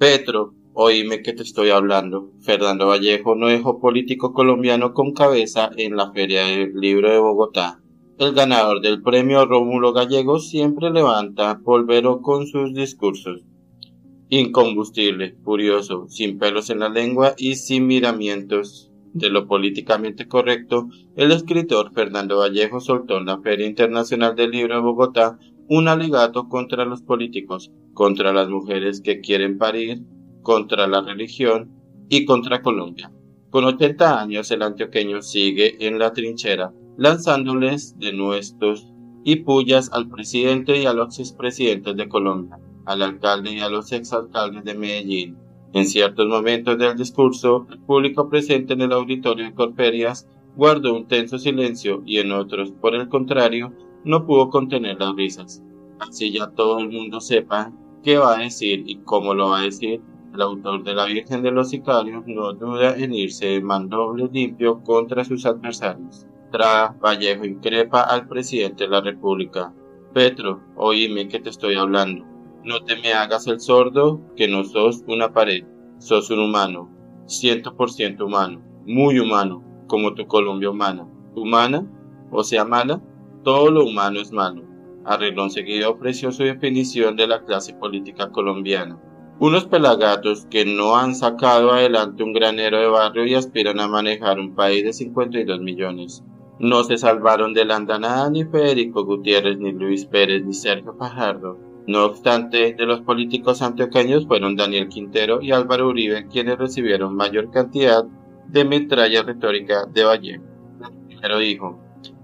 Petro, oíme que te estoy hablando. Fernando Vallejo, nuevo político colombiano con cabeza en la Feria del Libro de Bogotá. El ganador del premio Rómulo Gallego siempre levanta polvero con sus discursos. Incombustible, furioso, sin pelos en la lengua y sin miramientos de lo políticamente correcto, el escritor Fernando Vallejo soltó en la Feria Internacional del Libro de Bogotá un alegato contra los políticos, contra las mujeres que quieren parir, contra la religión y contra Colombia. Con 80 años el antioqueño sigue en la trinchera, lanzándoles denuestos y pullas al presidente y a los expresidentes de Colombia, al alcalde y a los exalcaldes de Medellín. En ciertos momentos del discurso, el público presente en el auditorio de Corferias guardó un tenso silencio y en otros, por el contrario, no pudo contener las risas. Así ya todo el mundo sepa qué va a decir y cómo lo va a decir, el autor de la Virgen de los Sicarios no duda en irse de mandoble limpio contra sus adversarios. Tra Vallejo increpa al presidente de la República. Petro, oíme que te estoy hablando. No te me hagas el sordo, que no sos una pared. Sos un humano, ciento por ciento humano, muy humano, como tu Colombia humana. ¿Humana? O sea, mala. Todo lo humano es malo. Arreglón seguido ofreció su definición de la clase política colombiana. Unos pelagatos que no han sacado adelante un granero de barrio y aspiran a manejar un país de 52 millones. No se salvaron de la andanada ni Federico Gutiérrez, ni Luis Pérez, ni Sergio Fajardo. No obstante, de los políticos antioqueños fueron Daniel Quintero y Álvaro Uribe quienes recibieron mayor cantidad de metralla retórica de Valle. Quintero dijo,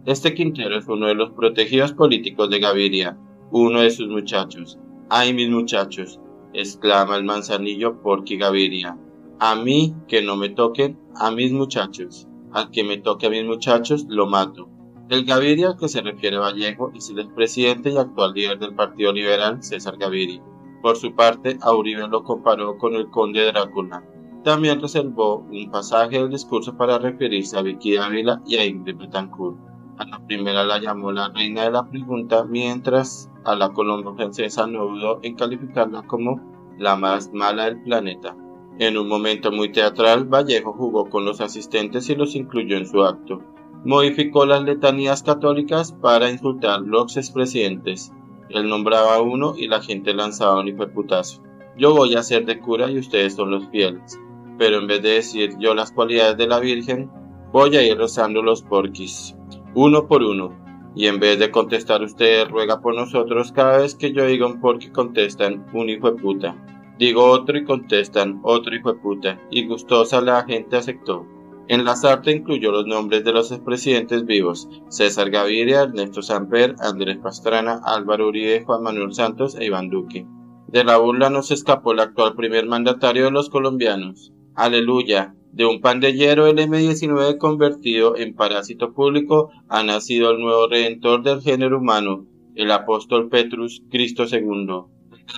este Quintero es uno de los protegidos políticos de Gaviria, uno de sus muchachos. ¡Ay, mis muchachos! exclama el manzanillo Porqui Gaviria. A mí que no me toquen, a mis muchachos. Al que me toque a mis muchachos, lo mato. El Gaviria al que se refiere Vallejo es el expresidente y actual líder del Partido Liberal, César Gaviria. Por su parte, a Uribe lo comparó con el conde Drácula. También reservó un pasaje del discurso para referirse a Vicky Dávila y a Ingrid Betancourt. A la primera la llamó la reina de la pregunta, mientras a la colombo francesa no dudó en calificarla como la más mala del planeta. En un momento muy teatral, Vallejo jugó con los asistentes y los incluyó en su acto. Modificó las letanías católicas para insultar los expresidentes. Él nombraba a uno y la gente lanzaba un putazo. Yo voy a ser de cura y ustedes son los fieles. Pero en vez de decir yo las cualidades de la Virgen, voy a ir rezando los porquis uno por uno. Y en vez de contestar usted ruega por nosotros, cada vez que yo diga un por contestan un hijo de puta. Digo otro y contestan otro hijo de puta. Y gustosa la gente aceptó. En la sarta incluyó los nombres de los expresidentes vivos, César Gaviria, Ernesto Samper, Andrés Pastrana, Álvaro Uribe, Juan Manuel Santos e Iván Duque. De la burla no se escapó el actual primer mandatario de los colombianos. Aleluya, de un pandillero el M19 convertido en parásito público ha nacido el nuevo redentor del género humano, el apóstol Petrus Cristo II.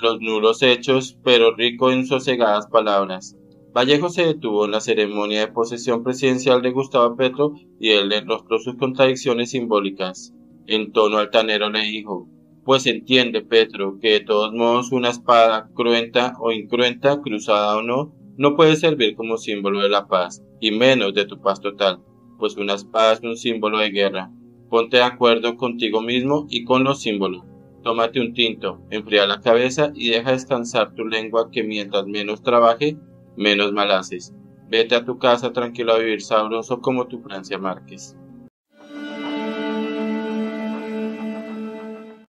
Los nulos hechos, pero rico en sosegadas palabras. Vallejo se detuvo en la ceremonia de posesión presidencial de Gustavo Petro y él le mostró sus contradicciones simbólicas. En tono altanero le dijo, pues entiende Petro que de todos modos una espada cruenta o incruenta, cruzada o no, no puede servir como símbolo de la paz, y menos de tu paz total, pues una espada es un símbolo de guerra. Ponte de acuerdo contigo mismo y con los símbolos. Tómate un tinto, enfría la cabeza y deja descansar tu lengua que mientras menos trabaje, menos mal haces. Vete a tu casa tranquilo a vivir sabroso como tu Francia Márquez.